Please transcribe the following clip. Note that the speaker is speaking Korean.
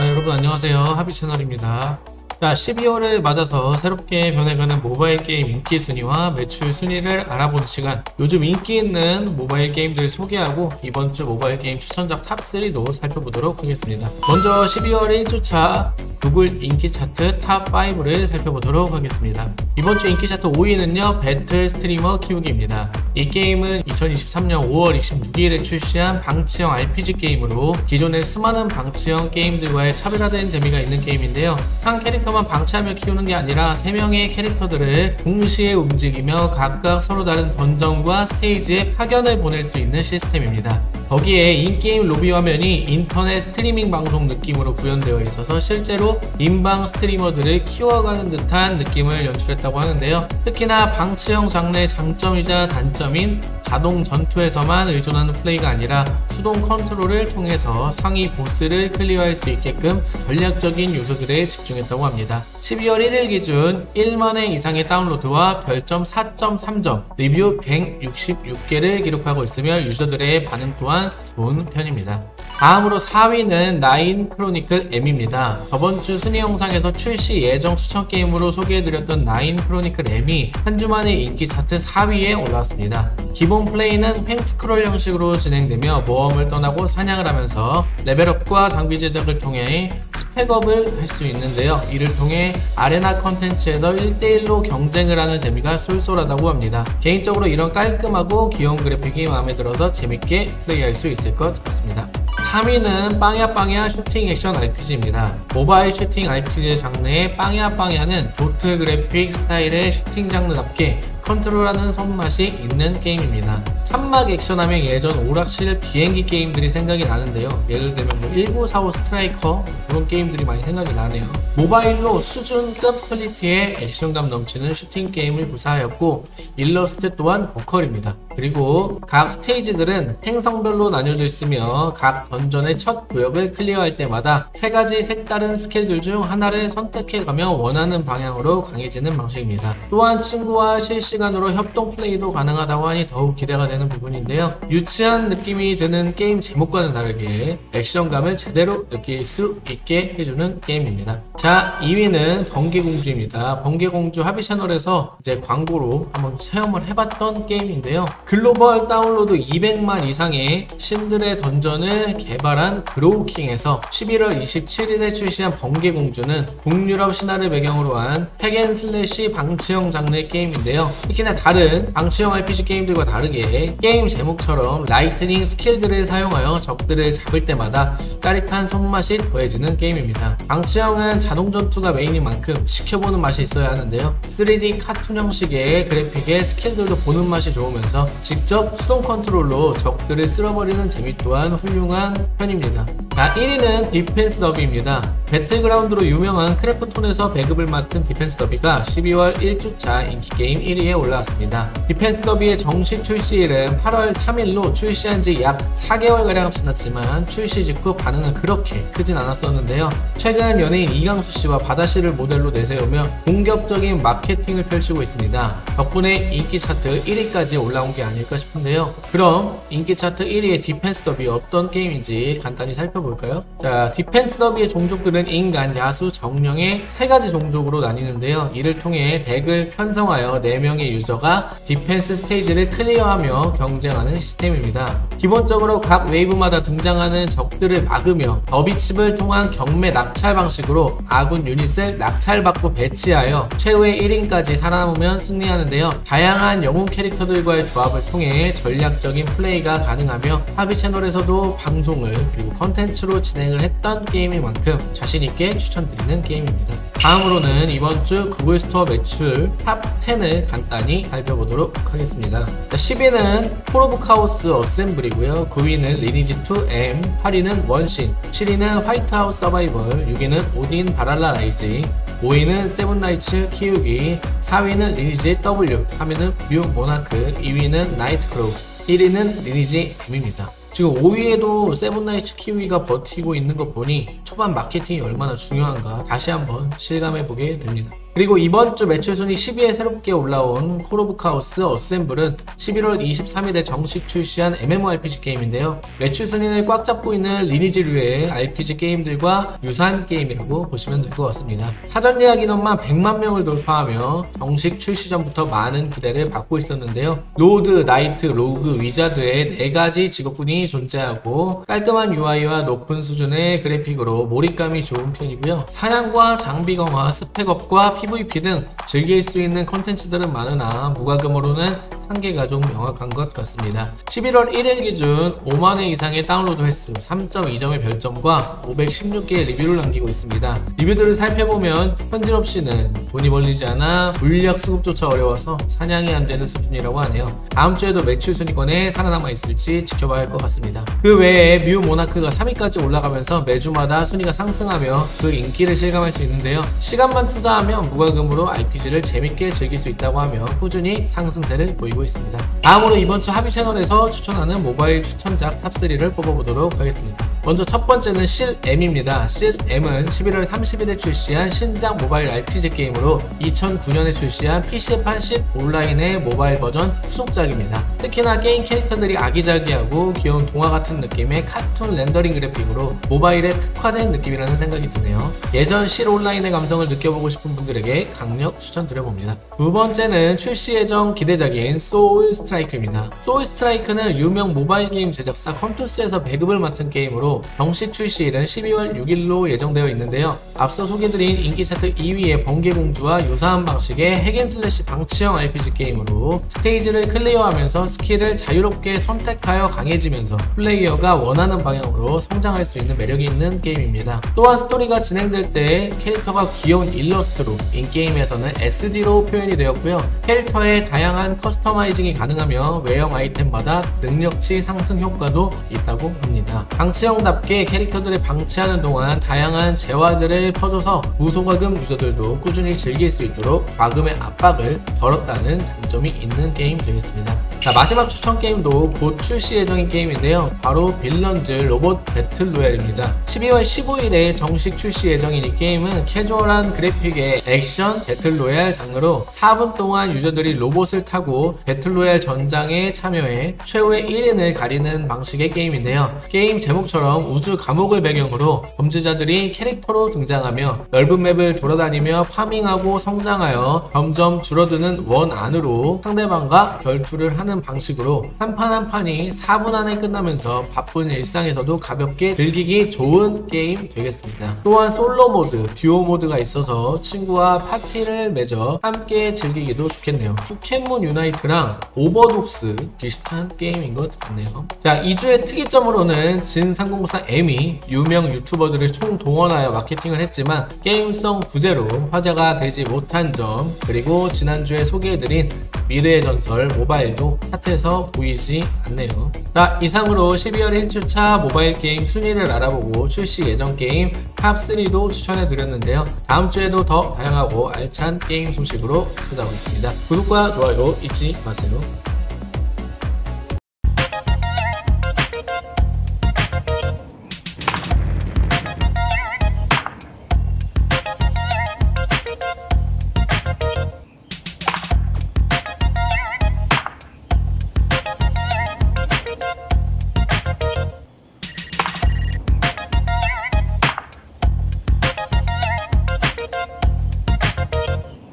네, 여러분 안녕하세요. 하비 채널입니다. 자 12월을 맞아서 새롭게 변해가는 모바일 게임 인기 순위와 매출 순위를 알아보는 시간. 요즘 인기 있는 모바일 게임들 소개하고 이번 주 모바일 게임 추천작 탑3도 살펴보도록 하겠습니다. 먼저 12월 1주차 구글 인기 차트 탑5를 살펴보도록 하겠습니다. 이번 주 인기 차트 5위는요 배틀 스트리머 키우기입니다. 이 게임은 2023년 5월 26일에 출시한 방치형 RPG 게임으로 기존의 수많은 방치형 게임들과의 차별화된 재미가 있는 게임인데요. 한 캐릭터 캐릭터만 방치하며 키우는 게 아니라 3명의 캐릭터들을 동시에 움직이며 각각 서로 다른 던전과 스테이지에 파견을 보낼 수 있는 시스템입니다. 거기에 in-game 로비 화면이 인터넷 스트리밍 방송 느낌으로 구현되어 있어서 실제로 인방 스트리머들을 키워가는 듯한 느낌을 연출했다고 하는데요. 특히나 방치형 장르의 장점이자 단점인 자동 전투에서만 의존하는 플레이가 아니라 수동 컨트롤을 통해서 상위 보스를 클리어할 수 있게끔 전략적인 요소들에 집중했다고 합니다. 12월 1일 기준 1만회 이상의 다운로드와 별점 4.3점, 리뷰 166개를 기록하고 있으며 유저들의 반응 또한 좋은 편입니다. 다음으로 4위는 나인 크로니클 M입니다. 저번 주 순위 영상에서 출시 예정 추천 게임으로 소개해드렸던 나인 크로니클 M이 한 주 만에 인기 차트 4위에 올라왔습니다. 기본 플레이는 횡스크롤 형식으로 진행되며 모험을 떠나고 사냥을 하면서 레벨업과 장비 제작을 통해 스펙업을 할 수 있는데요. 이를 통해 아레나 컨텐츠에서 1대1로 경쟁을 하는 재미가 쏠쏠하다고 합니다. 개인적으로 이런 깔끔하고 귀여운 그래픽이 마음에 들어서 재밌게 플레이할 수 있을 것 같습니다. 3위는 빵야빵야 슈팅 액션 RPG입니다. 모바일 슈팅 RPG 장르의 빵야빵야는 도트 그래픽 스타일의 슈팅 장르답게 컨트롤하는 손맛이 있는 게임입니다. 탄막 액션하면 예전 오락실 비행기 게임들이 생각이 나는데요. 예를 들면 뭐 1945 스트라이커 그런 게임들이 많이 생각이 나네요. 모바일로 수준급 퀄리티의 액션감 넘치는 슈팅 게임을 구사하였고 일러스트 또한 고퀄입니다. 그리고 각 스테이지들은 행성별로 나뉘어져 있으며 각 던전의 첫 구역을 클리어할 때마다 세 가지 색다른 스킬들 중 하나를 선택해 가며 원하는 방향으로 강해지는 방식입니다. 또한 친구와 실시간 으로 협동 플레이도 가능하다고 하니 더욱 기대가 되는 부분인데요. 유치한 느낌이 드는 게임 제목과는 다르게 액션감을 제대로 느낄 수 있게 해주는 게임입니다. 자, 2위는 번개공주입니다. 번개공주 하비 채널에서 이제 광고로 한번 체험을 해봤던 게임인데요. 글로벌 다운로드 200만 이상의 신들의 던전을 개발한 그로우킹에서 11월 27일에 출시한 번개공주는 북유럽 신화를 배경으로 한 hack and slash 방치형 장르의 게임인데요. 특히나 다른 방치형 RPG 게임들과 다르게 게임 제목처럼 lightning 스킬들을 사용하여 적들을 잡을 때마다 짜릿한 손맛이 더해지는 게임입니다. 방치형은 자동 전투가 메인인 만큼 지켜보는 맛이 있어야 하는데요. 3D 카툰 형식의 그래픽에 스킬들도 보는 맛이 좋으면서 직접 수동 컨트롤로 적들을 쓸어버리는 재미 또한 훌륭한 편입니다. 자, 1위는 디펜스 더비입니다. 배틀그라운드로 유명한 크래프톤에서 배급을 맡은 디펜스 더비가 12월 1주차 인기게임 1위에 올라왔습니다. 디펜스 더비의 정식 출시일은 8월 3일로 출시한 지 약 4개월가량 지났지만 출시 직후 반응은 그렇게 크진 않았었는데요. 최근 연예인 이광수 씨와 바다 씨를 모델로 내세우며 공격적인 마케팅을 펼치고 있습니다. 덕분에 인기 차트 1위까지 올라온 게 아닐까 싶은데요. 그럼 인기 차트 1위의 디펜스 더비 어떤 게임인지 간단히 살펴볼까요? 자, 디펜스 더비의 종족들은 인간, 야수, 정령의 세 가지 종족으로 나뉘는데요. 이를 통해 덱을 편성하여 4명의 유저가 디펜스 스테이지를 클리어하며 경쟁하는 시스템입니다. 기본적으로 각 웨이브마다 등장하는 적들을 막으며 더비칩을 통한 경매 낙찰 방식으로 아군 유닛을 낙찰받고 배치하여 최후의 1인까지 살아남으면 승리하는데요. 다양한 영웅 캐릭터들과의 조합을 통해 전략적인 플레이가 가능하며 하비 채널에서도 방송을 그리고 컨텐츠로 진행을 했던 게임인 만큼 자신있게 추천드리는 게임입니다. 다음으로는 이번 주 구글 스토어 매출 top 10을 간단히 살펴보도록 하겠습니다. 10위는 콜 오브 카오스 어셈블이고요. 9위는 리니지2 M, 8위는 원신, 7위는 화이트아웃 서바이벌, 6위는 오딘 발할라 라이징, 5위는 세븐나이츠 키우기, 4위는 리니지 W, 3위는 뮤 모나크, 2위는 나이트 크로우, 1위는 리니지 M입니다. 지금 5위에도 세븐나이츠 키우기가 버티고 있는 것 보니 초반 마케팅이 얼마나 중요한가 다시 한번 실감해 보게 됩니다. 그리고 이번 주 매출 순위 10위에 새롭게 올라온 콜 오브 카오스 어셈블은 11월 23일에 정식 출시한 MMORPG 게임인데요. 매출 순위를 꽉 잡고 있는 리니지류의 RPG 게임들과 유사한 게임이라고 보시면 될 것 같습니다. 사전 예약 인원만 100만 명을 돌파하며 정식 출시 전부터 많은 기대를 받고 있었는데요. 로드, 나이트, 로그, 위자드의 4가지 직업군이 존재하고 깔끔한 UI와 높은 수준의 그래픽으로 몰입감이 좋은 편이고요. 사냥과 장비 강화, 스펙업과 PVP 등 즐길 수 있는 콘텐츠들은 많으나 무과금으로는 한계가 좀 명확한 것 같습니다. 11월 1일 기준 5만회 이상의 다운로드 횟수 3.2점의 별점과 516개의 리뷰를 남기고 있습니다. 리뷰들을 살펴보면 현질없이는 돈이 벌리지 않아 물약 수급조차 어려워서 사냥이 안 되는 수준이라고 하네요. 다음 주에도 매출 순위권에 살아남아 있을지 지켜봐야 할 것 같습니다. 그 외에 뮤 모나크가 3위까지 올라가면서 매주마다 순위가 상승하며 그 인기를 실감할 수 있는데요. 시간만 투자하면 무과금으로 RPG를 재밌게 즐길 수 있다고 하며 꾸준히 상승세를 보이고 있습니다. 다음으로 이번 주 하비 채널에서 추천하는 모바일 추천작 탑3를 뽑아보도록 하겠습니다. 먼저 첫 번째는 씰M입니다. 씰M은 11월 30일에 출시한 신작 모바일 RPG 게임으로 2009년에 출시한 PC판 10 온라인의 모바일 버전 후속작입니다. 특히나 게임 캐릭터들이 아기자기하고 귀여운 동화 같은 느낌의 카툰 렌더링 그래픽으로 모바일에 특화된 느낌이라는 생각이 드네요. 예전 씰 온라인의 감성을 느껴보고 싶은 분들에게 강력 추천드려봅니다. 두 번째는 출시 예정 기대작인 소울 스트라이크입니다. 소울 스트라이크는 유명 모바일 게임 제작사 컴투스에서 배급을 맡은 게임으로 정식 출시일은 12월 6일로 예정되어 있는데요. 앞서 소개드린 인기 차트 2위의 번개공주와 유사한 방식의 hack and slash 방치형 RPG 게임으로 스테이지를 클리어하면서 스킬을 자유롭게 선택하여 강해지면서 플레이어가 원하는 방향으로 성장할 수 있는 매력이 있는 게임입니다. 또한 스토리가 진행될 때 캐릭터가 귀여운 일러스트로 in-game에서는 SD로 표현이 되었고요. 캐릭터의 다양한 커스터마이징이 가능하며 외형 아이템마다 능력치 상승 효과도 있다고 합니다. 방치형 답게 캐릭터들을 방치하는 동안 다양한 재화들을 퍼줘서 무소과금 유저들도 꾸준히 즐길 수 있도록 과금의 압박을 덜었다는 장점이 있는 게임 되겠습니다. 자 마지막 추천 게임도 곧 출시 예정인 게임인데요. 바로 빌런즈 로봇 배틀 로얄입니다. 12월 15일에 정식 출시 예정인 이 게임은 캐주얼한 그래픽의 액션 배틀 로얄 장르로 4분 동안 유저들이 로봇을 타고 배틀 로얄 전장에 참여해 최후의 1인을 가리는 방식의 게임인데요. 게임 제목처럼 우주 감옥을 배경으로 범죄자들이 캐릭터로 등장하며 넓은 맵을 돌아다니며 파밍하고 성장하여 점점 줄어드는 원 안으로 상대방과 결투를 하는 방식으로 한 판 한 판이 4분 안에 끝나면서 바쁜 일상에서도 가볍게 즐기기 좋은 게임 되겠습니다. 또한 솔로 모드, 듀오 모드가 있어서 친구와 파티를 맺어 함께 즐기기도 좋겠네요. 포켓몬 유나이트랑 오버독스 비슷한 게임인 것 같네요. 자, 이 주의 특이점으로는 진삼국무쌍 M이 유명 유튜버들을 총동원하여 마케팅을 했지만 게임성 부재로 화제가 되지 못한 점 그리고 지난주에 소개해드린 미르의 전설 모바일도 차트에서 보이지 않네요. 자, 이상으로 12월 1주차 모바일 게임 순위를 알아보고 출시 예정 게임 탑3도 추천해드렸는데요. 다음 주에도 더 다양하고 알찬 게임 소식으로 찾아오겠습니다. 구독과 좋아요 잊지 마세요.